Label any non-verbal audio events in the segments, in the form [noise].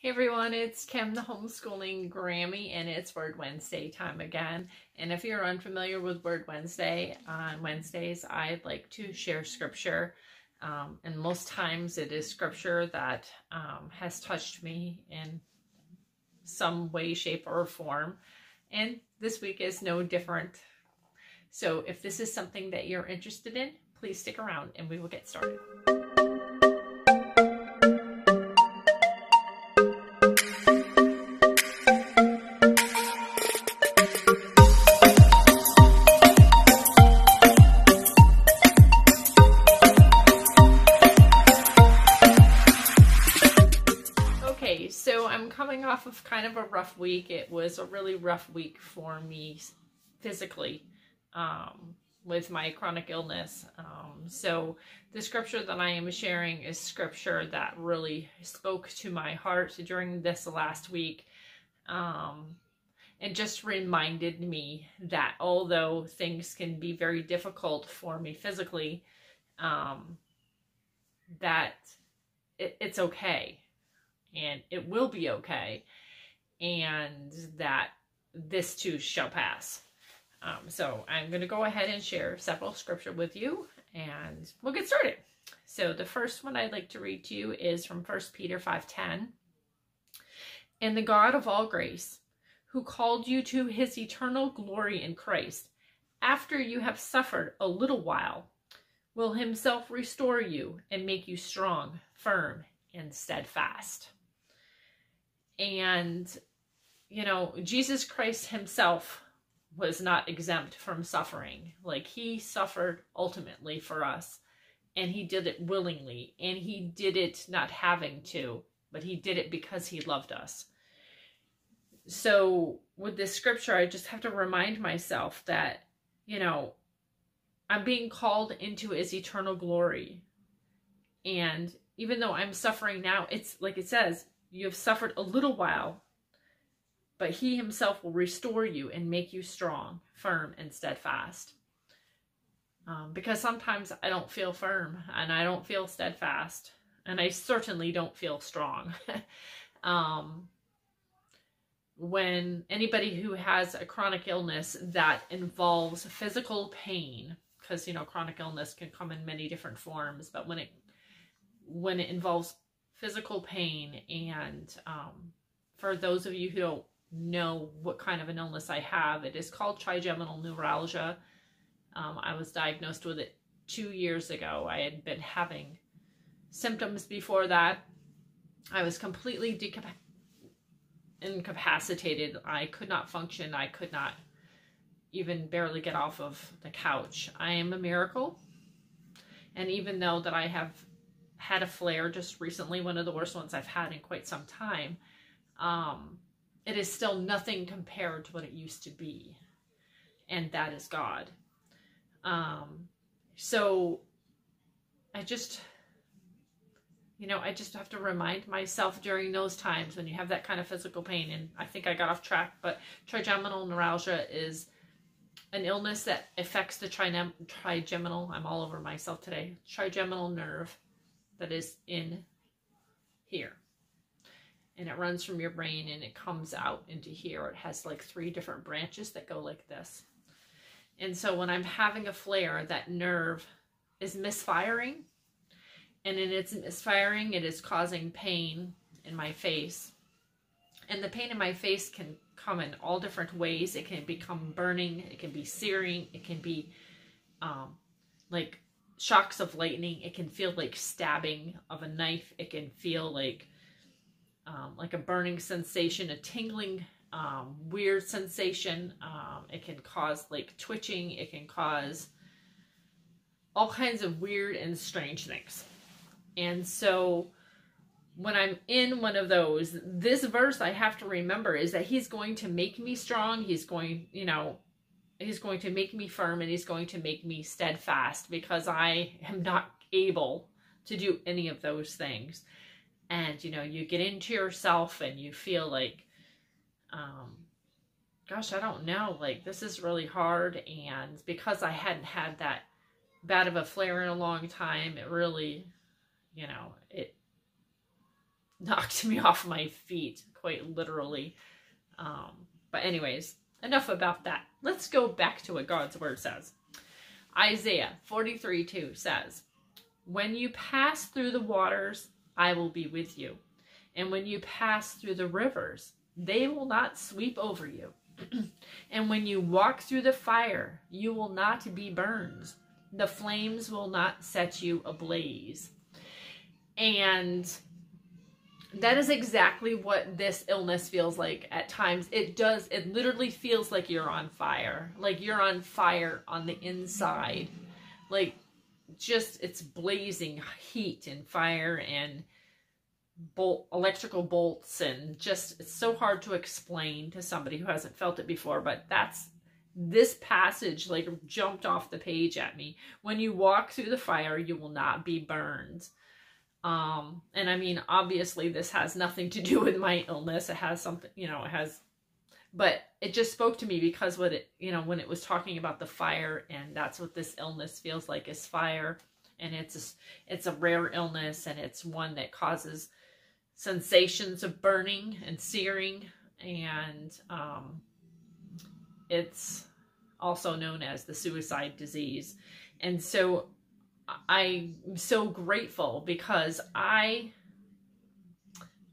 Hey everyone, it's Kim, the homeschooling Grammy, and it's Word Wednesday time again. And if you're unfamiliar with Word Wednesday, on Wednesdays I'd like to share scripture. Um, and most times it is scripture that um, has touched me in some way, shape, or form. And this week is no different. So if this is something that you're interested in, please stick around and we will get started. Rough week for me physically um, with my chronic illness. Um, so the scripture that I am sharing is scripture that really spoke to my heart during this last week. Um, and just reminded me that although things can be very difficult for me physically, um, that it, it's okay and it will be okay, and that this too shall pass. Um, so I'm going to go ahead and share several scripture with you, and we'll get started. So the first one I'd like to read to you is from 1 Peter 5.10. And the God of all grace, who called you to his eternal glory in Christ, after you have suffered a little while, will himself restore you and make you strong, firm, and steadfast. And, you know, Jesus Christ himself was not exempt from suffering. Like, he suffered ultimately for us, and he did it willingly, and he did it not having to, but he did it because he loved us. So, with this scripture, I just have to remind myself that, you know, I'm being called into his eternal glory. And even though I'm suffering now, it's like it says, you have suffered a little while, but he himself will restore you and make you strong, firm, and steadfast. Um, because sometimes I don't feel firm and I don't feel steadfast, and I certainly don't feel strong. [laughs] um, when anybody who has a chronic illness that involves physical pain, because you know chronic illness can come in many different forms, but when it when it involves physical pain. And um, for those of you who don't know what kind of an illness I have, it is called trigeminal neuralgia. Um, I was diagnosed with it two years ago. I had been having symptoms before that. I was completely incapacitated. I could not function. I could not even barely get off of the couch. I am a miracle. And even though that I have had a flare just recently, one of the worst ones I've had in quite some time. Um, it is still nothing compared to what it used to be, and that is God. Um, so I just, you know, I just have to remind myself during those times when you have that kind of physical pain, and I think I got off track, but trigeminal neuralgia is an illness that affects the trigeminal, I'm all over myself today, trigeminal nerve that is in here. And it runs from your brain and it comes out into here. It has like three different branches that go like this. And so when I'm having a flare, that nerve is misfiring. And in its misfiring, it is causing pain in my face. And the pain in my face can come in all different ways. It can become burning, it can be searing, it can be um, like shocks of lightning. It can feel like stabbing of a knife. It can feel like um, like a burning sensation, a tingling, um, weird sensation. Um, it can cause like twitching. It can cause all kinds of weird and strange things. And so when I'm in one of those, this verse I have to remember is that he's going to make me strong. He's going, you know, he's going to make me firm and he's going to make me steadfast because I am not able to do any of those things. And you know, you get into yourself and you feel like, um, gosh, I don't know, like this is really hard. And because I hadn't had that bad of a flare in a long time, it really, you know, it [laughs] knocked me off my feet, quite literally. Um, but, anyways, enough about that. Let's go back to what God's word says. Isaiah 43 2 says, When you pass through the waters, I will be with you. And when you pass through the rivers, they will not sweep over you. [clears throat] and when you walk through the fire, you will not be burned. The flames will not set you ablaze. And that is exactly what this illness feels like at times. It does, it literally feels like you're on fire. Like you're on fire on the inside. Like just, it's blazing heat and fire and bolt electrical bolts and just it's so hard to explain to somebody who hasn't felt it before but that's this passage like jumped off the page at me. When you walk through the fire you will not be burned. Um and i mean obviously this has nothing to do with my illness. It has something you know it has but it just spoke to me because what it you know when it was talking about the fire and that's what this illness feels like is fire and it's a, it's a rare illness and it's one that causes sensations of burning and searing, and um, it's also known as the suicide disease. And so I'm so grateful because I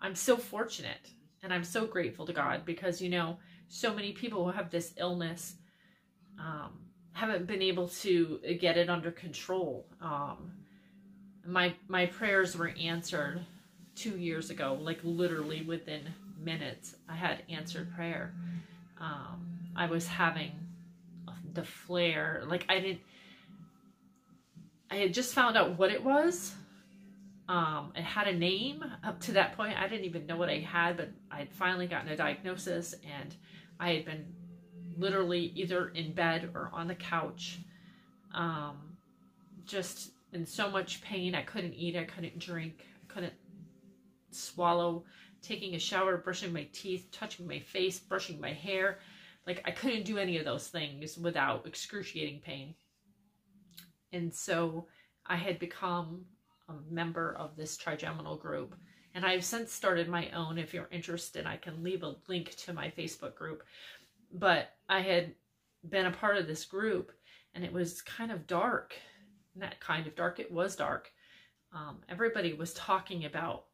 I'm so fortunate and I'm so grateful to God because you know so many people who have this illness um, haven't been able to get it under control. Um, my my prayers were answered two years ago, like literally within minutes, I had answered prayer. Um, I was having the flare, like I didn't. I had just found out what it was. Um, it had a name up to that point. I didn't even know what I had, but I had finally gotten a diagnosis, and I had been literally either in bed or on the couch, um, just in so much pain. I couldn't eat, I couldn't drink, I couldn't swallow, taking a shower, brushing my teeth, touching my face, brushing my hair. Like I couldn't do any of those things without excruciating pain. And so I had become a member of this trigeminal group. And I've since started my own. If you're interested, I can leave a link to my Facebook group. But I had been a part of this group and it was kind of dark. Not kind of dark, it was dark. Um, everybody was talking about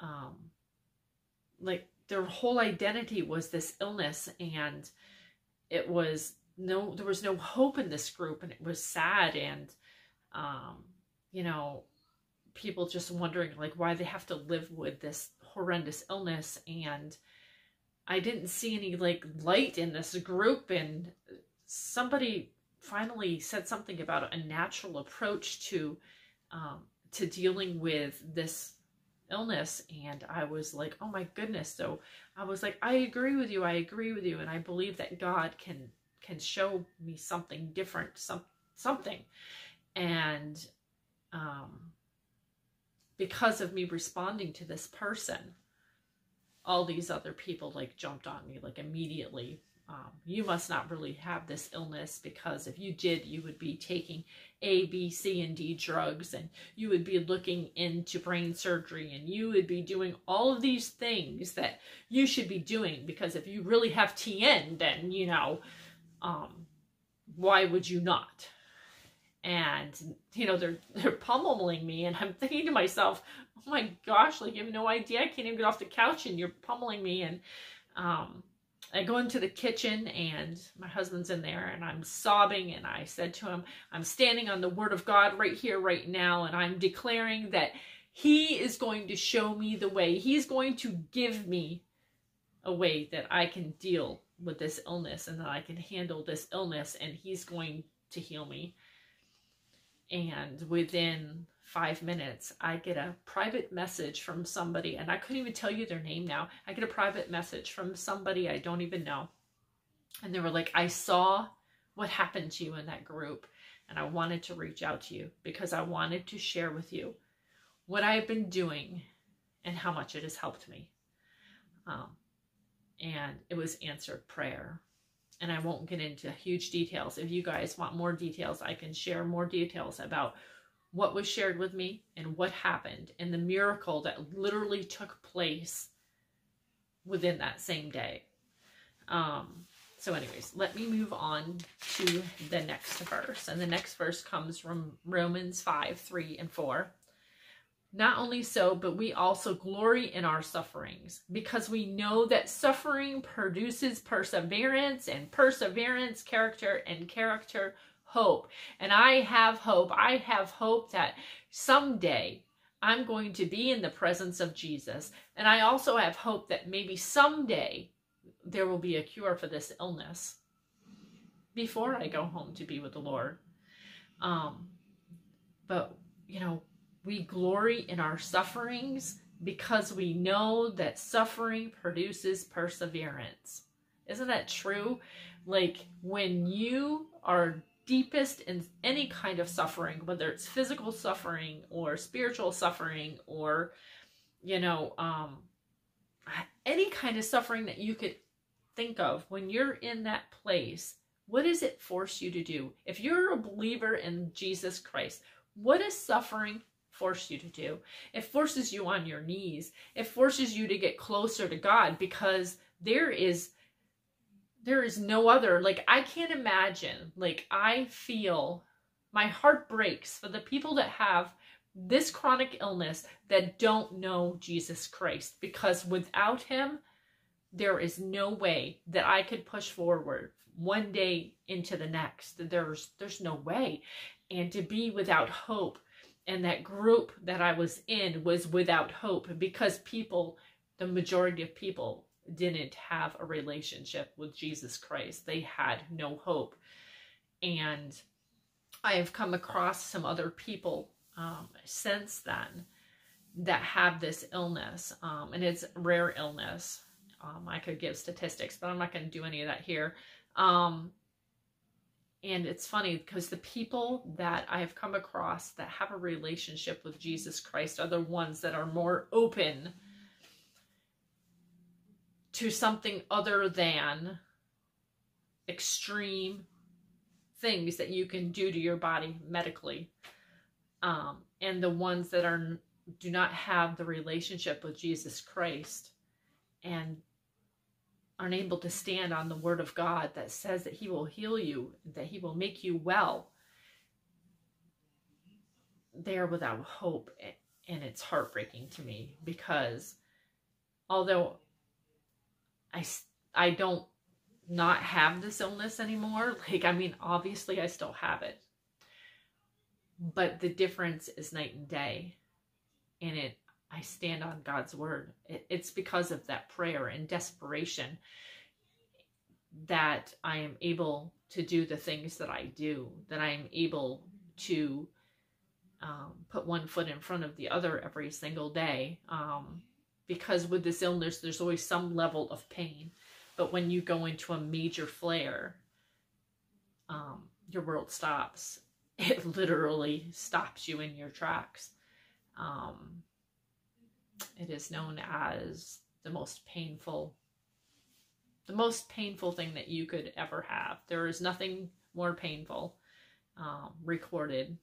um, like their whole identity was this illness and it was no there was no hope in this group and it was sad and um you know people just wondering like why they have to live with this horrendous illness and i didn't see any like light in this group and somebody finally said something about a natural approach to um to dealing with this illness and I was like, "Oh my goodness." So I was like, "I agree with you. I agree with you." And I believe that God can can show me something different, some something. And um because of me responding to this person, all these other people like jumped on me like immediately um, you must not really have this illness because if you did, you would be taking A, B, C, and D drugs, and you would be looking into brain surgery, and you would be doing all of these things that you should be doing because if you really have TN, then, you know, um, why would you not? And, you know, they're, they're pummeling me, and I'm thinking to myself, oh my gosh, like, you have no idea. I can't even get off the couch, and you're pummeling me, and, um, I go into the kitchen and my husband's in there and I'm sobbing and I said to him, I'm standing on the word of God right here, right now, and I'm declaring that he is going to show me the way. He's going to give me a way that I can deal with this illness and that I can handle this illness and he's going to heal me. And within five minutes, I get a private message from somebody, and I couldn't even tell you their name now. I get a private message from somebody I don't even know. And they were like, I saw what happened to you in that group, and I wanted to reach out to you because I wanted to share with you what I've been doing and how much it has helped me. Um, and it was answered prayer. And I won't get into huge details. If you guys want more details, I can share more details about what was shared with me and what happened and the miracle that literally took place within that same day. Um, so, anyways, let me move on to the next verse. And the next verse comes from Romans 5 3 and 4. Not only so, but we also glory in our sufferings because we know that suffering produces perseverance, and perseverance, character, and character, hope. And I have hope. I have hope that someday I'm going to be in the presence of Jesus. And I also have hope that maybe someday there will be a cure for this illness before I go home to be with the Lord. Um, but, you know, we glory in our sufferings because we know that suffering produces perseverance. Isn't that true? Like when you are deepest in any kind of suffering, whether it's physical suffering or spiritual suffering or, you know, um, any kind of suffering that you could think of, when you're in that place, what does it force you to do? If you're a believer in Jesus Christ, what does suffering force you to do? It forces you on your knees. It forces you to get closer to God because there is there is no other like i can't imagine like i feel my heart breaks for the people that have this chronic illness that don't know jesus christ because without him there is no way that i could push forward one day into the next there's there's no way and to be without hope and that group that i was in was without hope because people the majority of people didn't have a relationship with Jesus Christ. They had no hope. And I have come across some other people um, since then that have this illness, um, and it's rare illness. Um, I could give statistics, but I'm not going to do any of that here. And it's funny because the people that I have come across that have a relationship with Jesus Christ are the ones that are more open to something other than extreme things that you can do to your body medically. Um, and the ones that are do not have the relationship with jesus christ and aren't able to stand on the word of god that says that he will heal you that he will make you well they're without hope and it's heartbreaking to me because although I, I don't not have this illness anymore. [laughs] Like, I mean, obviously I still have it. But the difference is night and day. And it, I stand on God's word. It's because of that prayer and desperation that I am able to do the things that I do, that I am able to um, put one foot in front of the other every single day. Um, because with this illness, there's always some level of pain. But when you go into a major flare, um, your world stops. [laughs] It literally stops you in your tracks. Um, it is known as the most painful, the most painful thing that you could ever have. There is nothing more painful um, recorded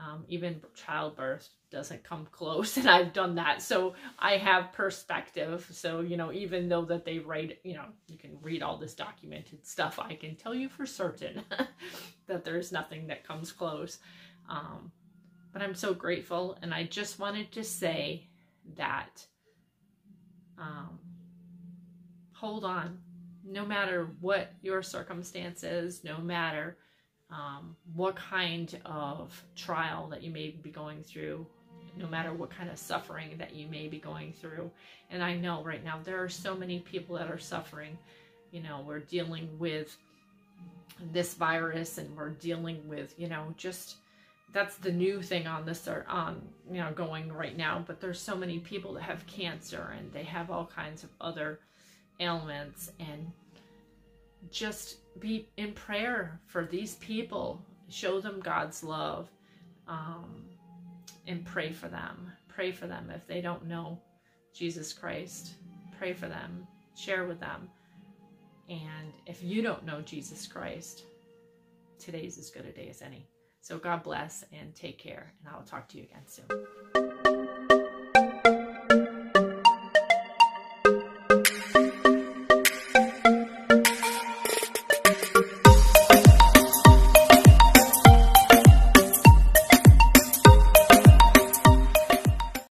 um, even childbirth doesn't come [laughs] close, and I've done that, so I have perspective. So you know, even though that they write, you know, you can read all this documented stuff, I can tell you for certain [laughs] that there's nothing that comes close. Um, but I'm so grateful, and I just wanted to say that um, hold on, no matter what your circumstances, no matter um, what kind of trial that you may be going through, no matter what kind of suffering that you may be going through. And I know right now there are so many people that are suffering. You know, we're dealing with this virus and we're dealing with, you know, just that's the new thing on this or on you know going right now but there's so many people that have cancer and they have all kinds of other ailments and just be in prayer for these people. Show them God's love um, and pray for them. Pray for them if they don't know Jesus Christ. Pray for them. Share with them. And if you don't know Jesus Christ, today's as good a day as any. So God bless and take care, and I will talk to you again soon.